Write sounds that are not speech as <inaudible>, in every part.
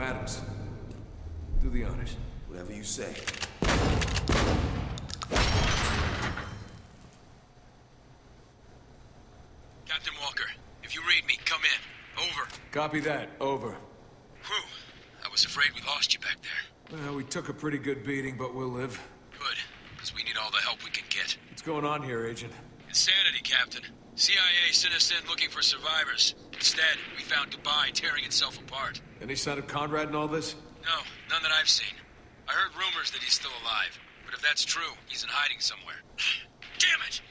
Now, Adams, do the honors. Whatever you say. Captain Walker, if you read me, come in. Over. Copy that. Over. Whew. I was afraid we lost you back there. Well, we took a pretty good beating, but we'll live. Good, because we need all the help we can get. What's going on here, Agent? Insanity, Captain. CIA sent us in looking for survivors. Instead, we found Dubai tearing itself apart. Any sign of Konrad in all this? No, none that I've seen. I heard rumors that he's still alive. But if that's true, he's in hiding somewhere. <clears throat> Damn it!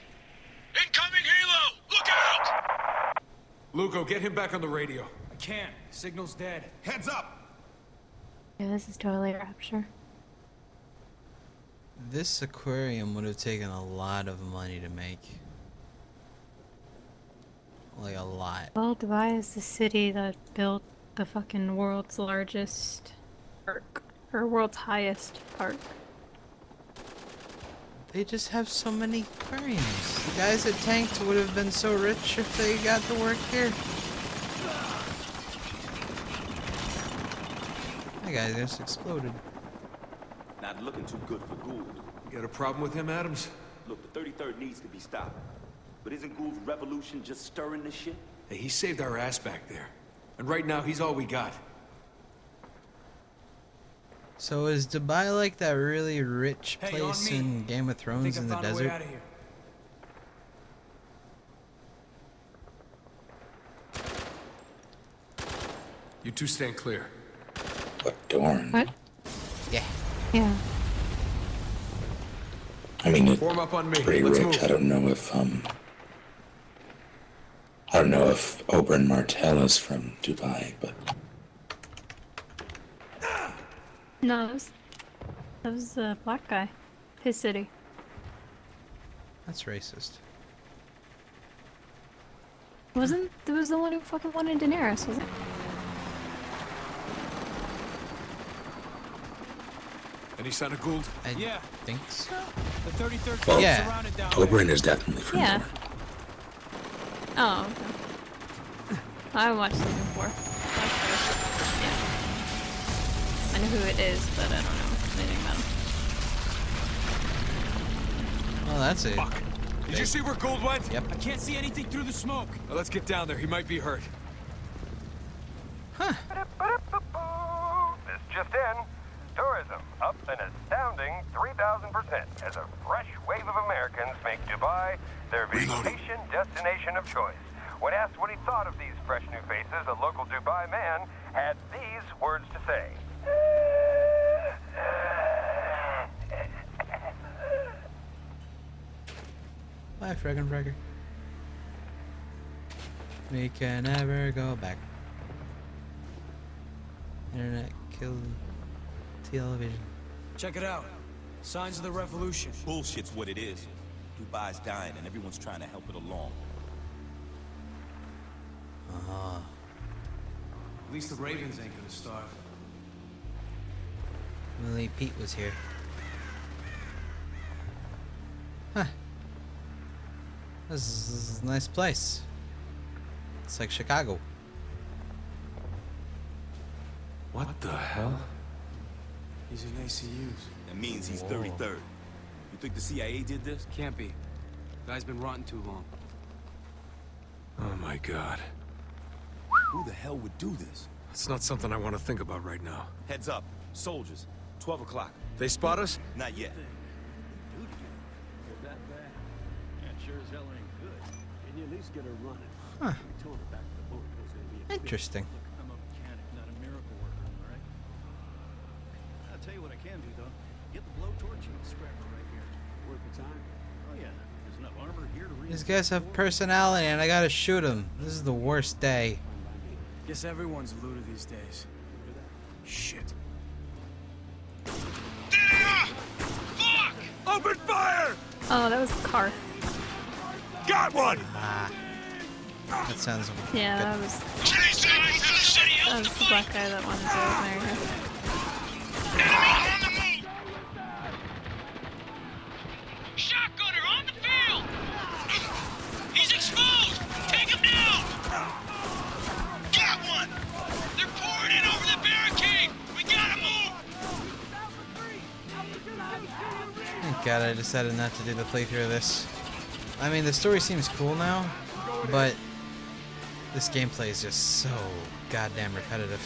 Incoming helo! Look out! Lugo, get him back on the radio. I can't. Signal's dead. Heads up! Yeah, this is totally Rapture. This aquarium would have taken a lot of money to make. Like a lot. Well, Dubai is the city that built the fucking world's largest park. Or world's highest park. They just have so many aquariums. The guys at Tanked would have been so rich if they got to work here. That guy just exploded. Not looking too good for Gould. You got a problem with him, Adams? Look, the 33rd needs to be stopped. But isn't Gould's revolution just stirring the shit? Hey, he saved our ass back there. And right now, he's all we got. So is Dubai like that really rich Hey, place me. in Game of Thrones in the found a way desert? out of here. You two stand clear. But Dorne. What? Yeah. Yeah. I mean, it's Form up on me. pretty Let's rich. move. I don't know if um. I don't know if Oberyn Martell is from Dubai, but No, that was, that was the black guy. His city. That's racist. Wasn't there was the one who fucking wanted Daenerys, was it? Any sign of Gould? I Yeah. think so. The 33rd Well, Yeah. surrounded down. Oberyn is definitely from Yeah. Dorne. Oh, okay. I haven't watched season four. Yeah. I know who it is, but I don't know anything about him. Oh, that's it. Fuck. Did you see where Gould went? Yep. I can't see anything through the smoke. Now, let's get down there. He might be hurt. Huh. This just in. Tourism up an astounding 3,000% as a fresh wave of Americans make Dubai their vacation destination of choice. When asked what he thought of these fresh new faces, a local Dubai man had these words to say. Bye, Fregenbreaker. We can never go back. Internet killed television. Check it out. Signs of the revolution. Bullshit's what it is. Dubai's dying and everyone's trying to help it along. Ah, At least the Ravens ain't gonna starve. Willie Pete was here. Huh. This is, this is a nice place. It's like Chicago. What the hell? He's in ACUs. That means he's 33rd. You think the CIA did this? Can't be. Guy's been rotting too long. Oh my god. Who the hell would do this? It's not something I want to think about right now. Heads up. Soldiers. 12 o'clock. They spot us? Not yet. Huh. Interesting. I'm a mechanic, not a miracle worker, all right? I'll tell you what I can do, though. Get the blowtorch and the scrapper right here. Worth the time? Oh, yeah. There's enough armor here to read. These guys have personality and I gotta shoot them. This is the worst day. Guess everyone's a looter these days. Shit. Fuck! Open fire! Oh, that was Karth. Got one! Ah. That sounds Yeah, good. that was Chase everyone to the that was the black guy that wanted to marry her. At it, I decided not to do the playthrough of this. I mean, the story seems cool now, but this gameplay is just so goddamn repetitive.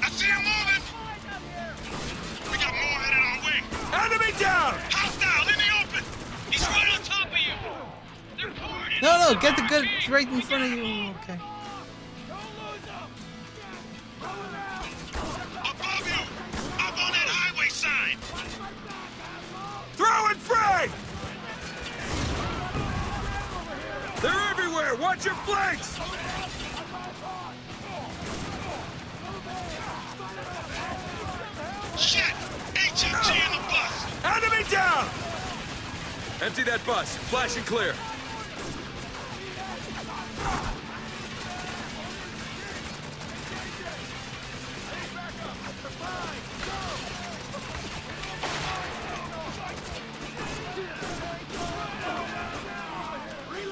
I see him moving! We got more headed our way! Enemy down! Hostile in the open! He's right on top of you! They're pouring No, no, get the good right in front of you. Okay. Empty that bus. Flash and clear.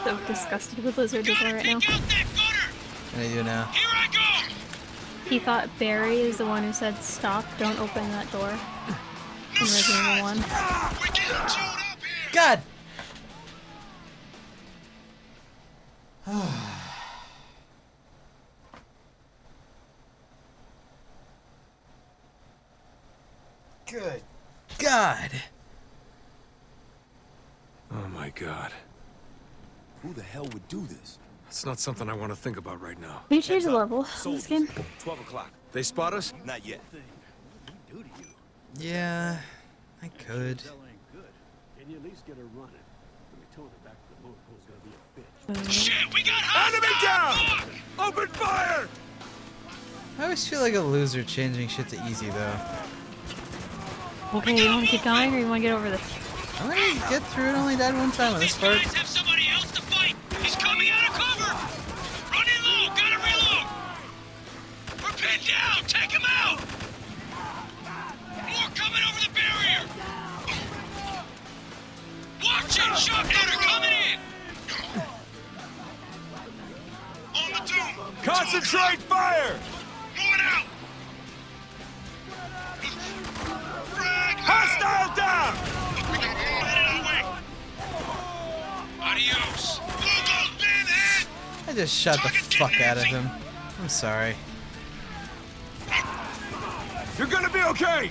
So disgusted with Lizard is right now. out! What do you do now? Here I go! He thought Barry is the one who said, stop, don't open that door. In Resident Evil 1. We're getting chewed up here! God! <sighs> Good God! Oh my god. Who the hell would do this? It's not something I want to think about right now. Can you change the level of this game? 12 o'clock. They spot us? Not yet. Do to you. Yeah, I could. Hell ain't good. Can you at least get her running? Let me tell her back to the motor pool's gonna be a bitch. Shit, we got Enemy down! Fuck! Open fire! I always feel like a loser changing shit to easy though. Okay, you want to keep going or you want to get over this? I'm gonna get through it. Only died one time on this These part. Concentrate fire! Moving out! Frag! Hostile down! We got more headed our way! Adios! Blue goes pinhead! I just shot the fuck out of him. I'm sorry. You're gonna be okay!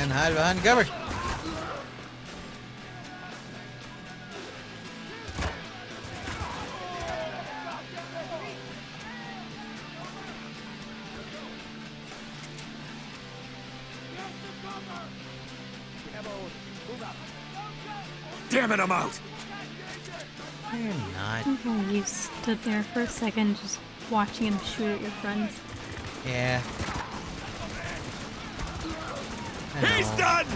Again, hide behind cover. Damn it, I'm out! You're not. You stood there for a second just watching him shoot at your friends. Yeah. I He's done!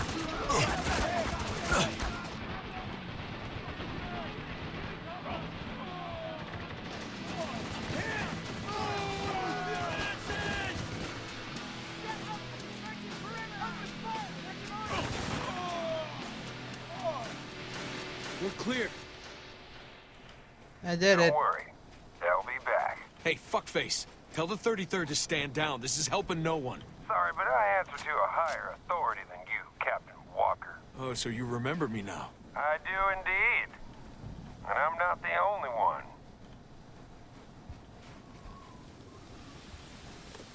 We're clear. I did Don't it. worry. They'll be back. Hey, fuckface. Tell the 33rd to stand down. This is helping no one. Sorry, but I answer to a higher authority than you, Captain Walker. Oh, so you remember me now. I do indeed. And I'm not the only one.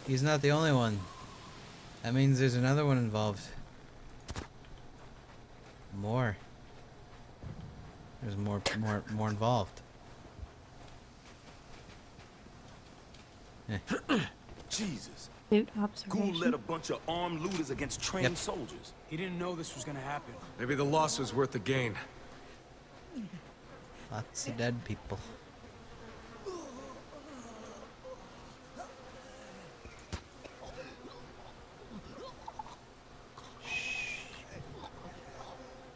He's not the only one. That means there's another one involved. More. There's more, more, more involved. <coughs> Eh. Jesus. Loot Gould led a bunch of armed looters against trained Yep. soldiers. He didn't know this was gonna happen. Maybe the loss was worth the gain. Lots of dead people.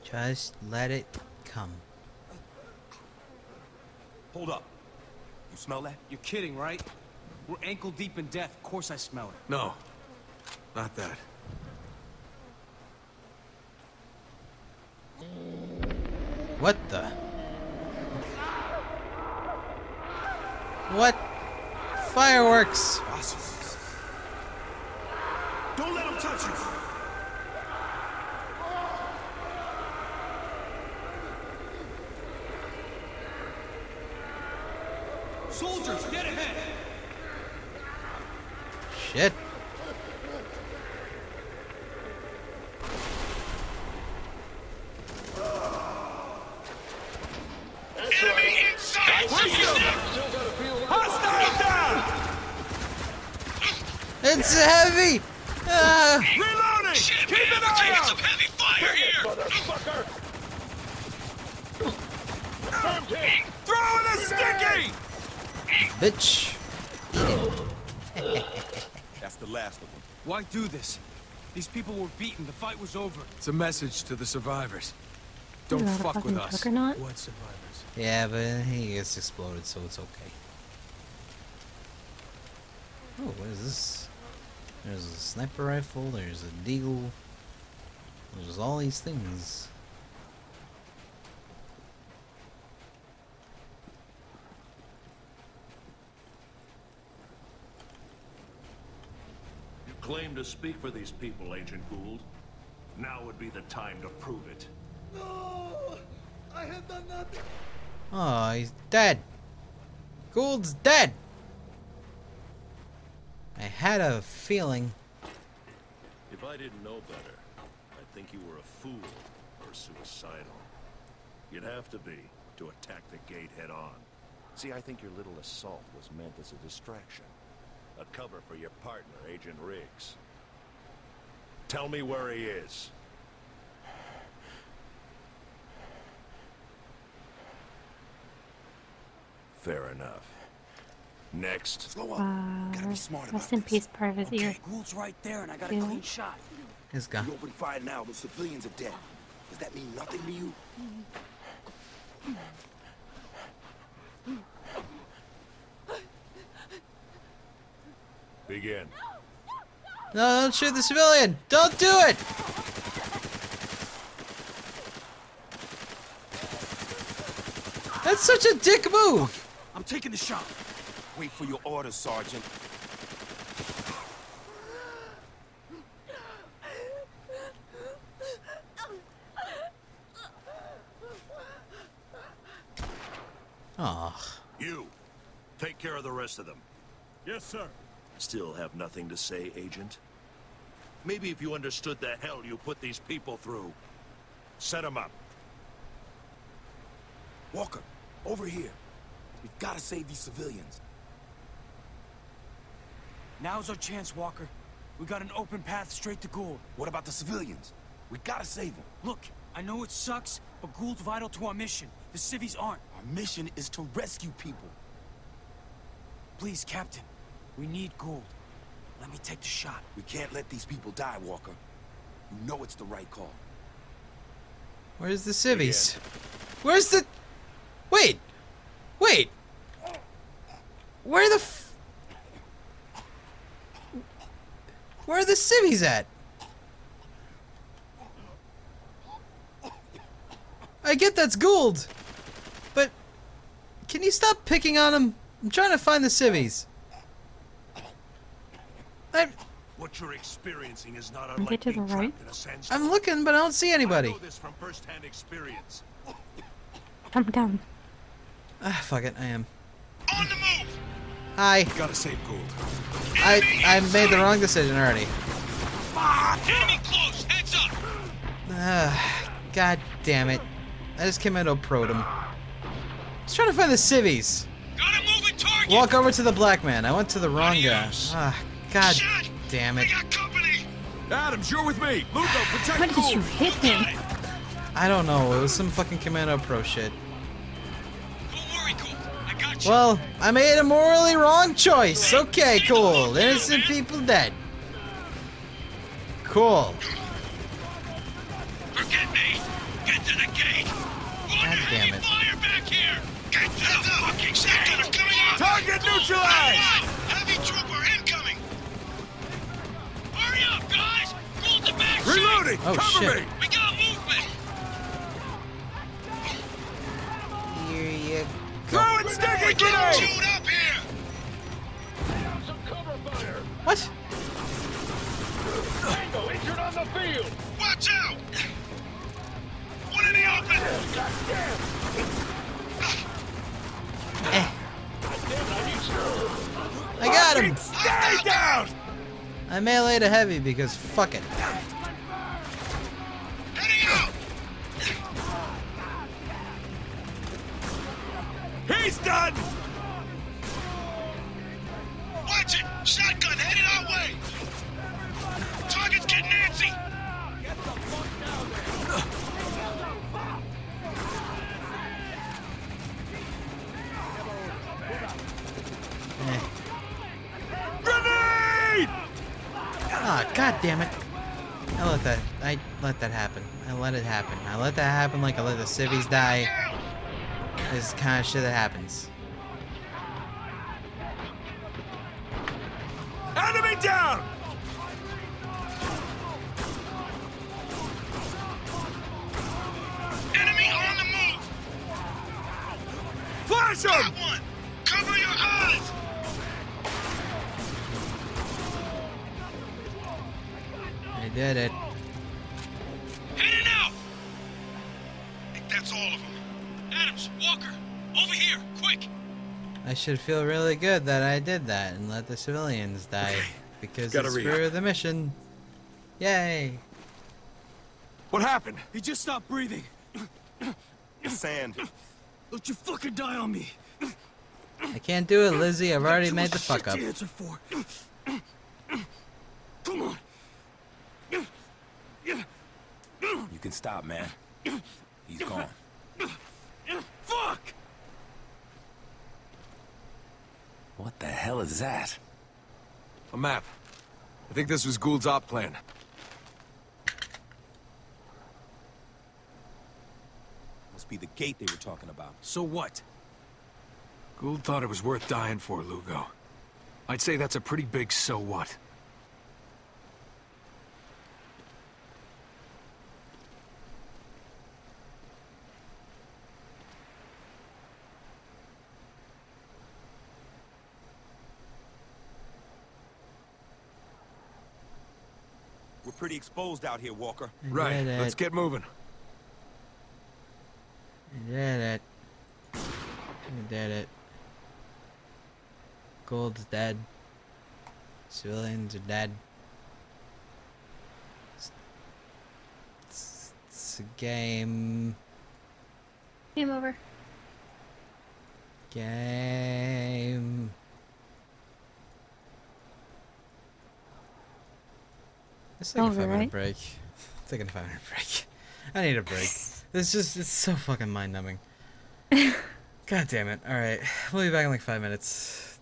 Just let it come. Hold up. You smell that? You're kidding, right? We're ankle deep in death. Of course I smell it. No. Not that. What the? What? Fireworks! Don't let him touch you! Soldiers, get ahead! Shit. Enemy inside! Hostile down! It's heavy! Ah! Reloading! Shit, Keep man, an we eye out! some heavy fire here! Motherfucker! Throw in a sticky! Bitch. That's the last of them. Why do this? These people were beaten. The fight was over. It's a message to the survivors. Don't not fuck with fucking us. juggernaut. What survivors? Yeah, but he gets exploded, so it's okay. Oh, what is this? There's a sniper rifle, there's a deagle. There's all these things. You claim to speak for these people, Agent Gould. Now would be the time to prove it. No! I have done nothing! Oh, he's dead. Gould's dead. I had a feeling. If I didn't know better, I'd think you were a fool or suicidal. You'd have to be to attack the gate head on. See, I think your little assault was meant as a distraction. A cover for your partner, Agent Riggs. Tell me where he is. Fair enough. Next. Slow up. Gotta be smart about Uh, Rest in this. peace, part of his ear. Okay, Gould's right there, and I got a clean shot. His guy. You open fire now, the civilians are dead. Does that mean nothing to you? Begin. No, don't shoot the civilian! Don't do it! That's such a dick move! I'm taking the shot. Wait for your orders, Sergeant. Aw. You, take care of the rest of them. Yes, sir. Still have nothing to say, Agent? Maybe if you understood the hell you put these people through. Set them up. Walker, over here. We've gotta save these civilians. Now's our chance, Walker. We got an open path straight to Gould. What about the civilians? We gotta save them. Look, I know it sucks, but Gould's vital to our mission. The civvies aren't. Our mission is to rescue people. Please, Captain. We need Gould. Let me take the shot. We can't let these people die, Walker. You know it's the right call. Where's the civvies? Where's the... Wait! Wait! Where the Where are the civvies at? I get that's Gould, but can you stop picking on him? I'm trying to find the civvies. I'm, What you're experiencing is not Okay, unlike to the right. trapped in a sandstorm. I'm looking, but I don't see anybody. I know this from first-hand experience. Calm down. Ah, fuck it, I am. On the move! Hi. Gotta save Gould. I I made the wrong decision already. Enemy close! Heads up! Ah, God damn it. I just came out of Protum. I was trying to find the civvies. Got a moving target! Walk over to the black man. I went to the wrong guy. Ah, God Shit! damn it. We! Adams, you're with me. Lugo, protect Why did you hit him? I don't know. It was some fucking Commando Pro shit. Well, I made a morally wrong choice. Okay, cool. Innocent people dead. Cool. Forget me! Get to the gate! God damn it. fire back here! Get to the fucking sector coming up! Target neutralized! Heavy trooper incoming! Hurry up, guys! Gould the back! Reloading! Oh, Cover shit. me! Throw it, sticky grenade! Shoot up here! What? Watch out! One in the open! Eh. I got him. Stay down! I meleeed a heavy because fuck it. He's done! Watch it! Shotgun headed our way! Target's getting antsy! Eh. Grenade! Ah, god damn it. I let that I let that happen. I let it happen. I let that happen like I let the civvies die. This is the kind of shit that happens. Enemy down! Enemy on the move! Flash Got him! one! Cover your eyes! I did it. Should feel really good that I did that and let the civilians die because Gotta it's re-up. for the mission. Yay! What happened? He just stopped breathing. Sand. Don't you fucking die on me. I can't do it, Lizzie. I've already made the fuck shit up. to answer for. Come on. You can stop, man. He's gone. Fuck! What the hell is that? A map. I think this was Gould's op plan. Must be the gate they were talking about. So what? Gould thought it was worth dying for, Lugo. I'd say that's a pretty big so what. Pretty exposed out here, Walker. Right, did let's get moving. I did it. Did it. Gould's dead. Civilians are dead. It's, it's, it's a game. Game over. Game. Let's take a five minute right? break. Taking a five minute break. <laughs> I need a break. <laughs> It's just, it's so fucking mind numbing. <laughs> God damn it. Alright. We'll be back in like five minutes.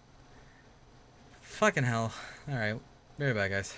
Fucking hell. Alright. Be right back, guys.